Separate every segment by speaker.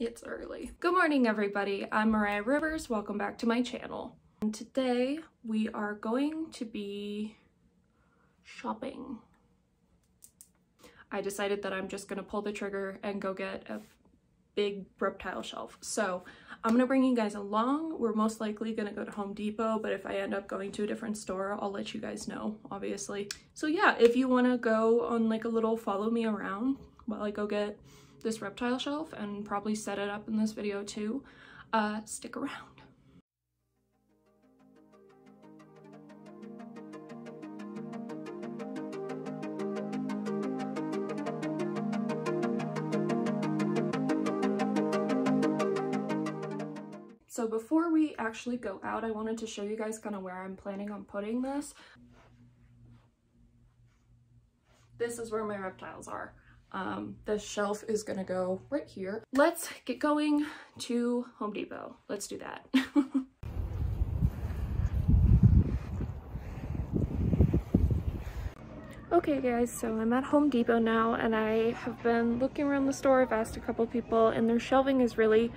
Speaker 1: It's early. Good morning, everybody. I'm Mariah Rivers. Welcome back to my channel. And today we are going to be shopping. I decided that I'm just gonna pull the trigger and go get a big reptile shelf. So I'm gonna bring you guys along. We're most likely gonna go to Home Depot, but if I end up going to a different store, I'll let you guys know, obviously. So yeah, if you wanna go on like a little follow me around while I go get this reptile shelf and probably set it up in this video too, uh, stick around. So before we actually go out, I wanted to show you guys kind of where I'm planning on putting this. This is where my reptiles are. Um, the shelf is gonna go right here. Let's get going to Home Depot. Let's do that. Okay guys, so I'm at Home Depot now and I have been looking around the store. I've asked a couple people and their shelving is really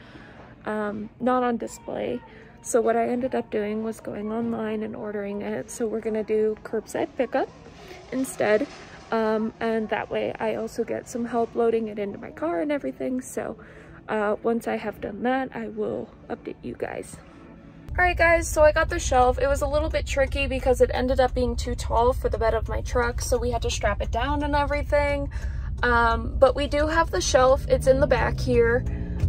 Speaker 1: um, not on display. So what I ended up doing was going online and ordering it. So we're gonna do curbside pickup instead. Um, and that way I also get some help loading it into my car and everything. So uh, once I have done that, I will update you guys. Alright guys, so I got the shelf. It was a little bit tricky because it ended up being too tall for the bed of my truck, so we had to strap it down and everything. Um, but we do have the shelf. It's in the back here.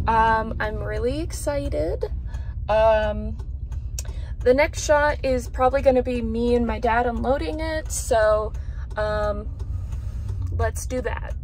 Speaker 1: Um, I'm really excited. Um, the next shot is probably going to be me and my dad unloading it, so um, let's do that.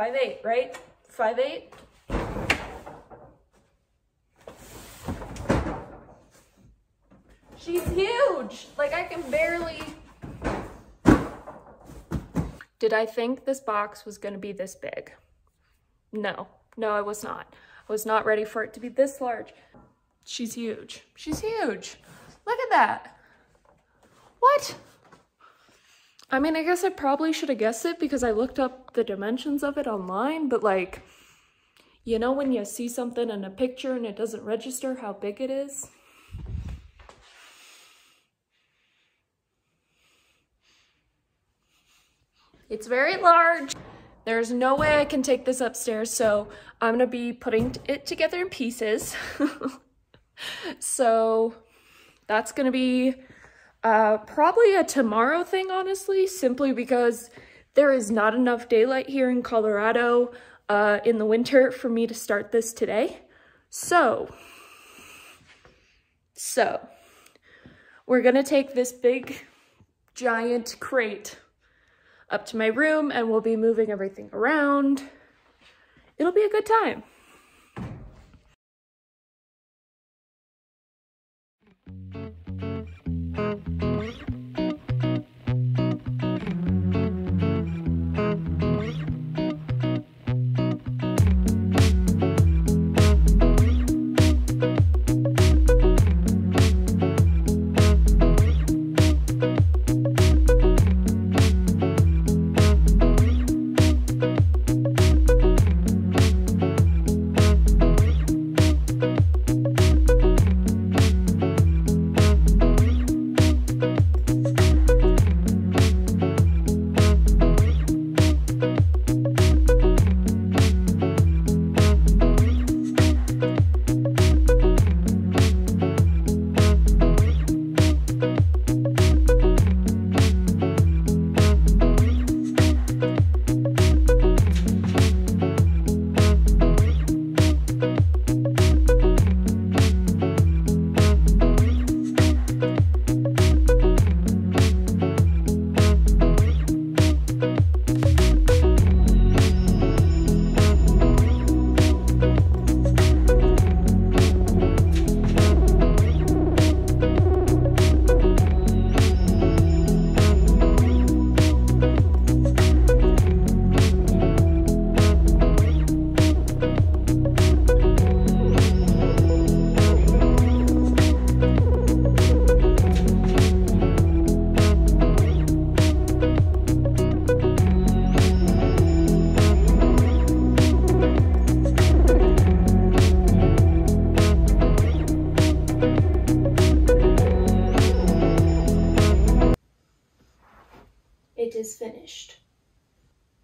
Speaker 1: Five eight, right? Five eight. She's huge. Like I can barely. Did I think this box was gonna be this big? No, no, I was not. I was not ready for it to be this large. She's huge. She's huge. Look at that. What? I mean, I guess I probably should have guessed it because I looked up the dimensions of it online, but like, you know when you see something in a picture and it doesn't register how big it is? It's very large. There's no way I can take this upstairs, so I'm gonna be putting it together in pieces. so that's gonna be uh, probably a tomorrow thing, honestly, simply because there is not enough daylight here in Colorado uh, in the winter for me to start this today. So, so we're gonna take this big giant crate up to my room and we'll be moving everything around. It'll be a good time.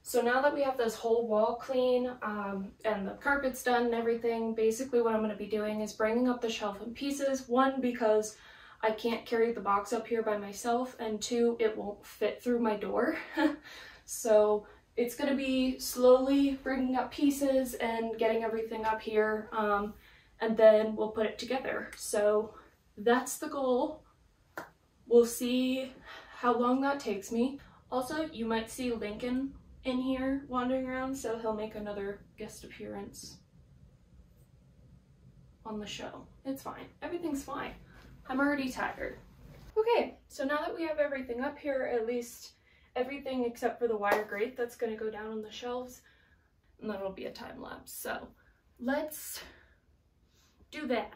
Speaker 1: So now that we have this whole wall clean um, and the carpet's done and everything, basically what I'm going to be doing is bringing up the shelf in pieces. One, because I can't carry the box up here by myself, and two, it won't fit through my door. so it's going to be slowly bringing up pieces and getting everything up here, um, and then we'll put it together. So that's the goal. We'll see how long that takes me. Also, you might see Lincoln in here wandering around, so he'll make another guest appearance on the show. It's fine. Everything's fine. I'm already tired. Okay, so now that we have everything up here, at least everything except for the wire grate that's going to go down on the shelves, and then it'll be a time lapse. So let's do that.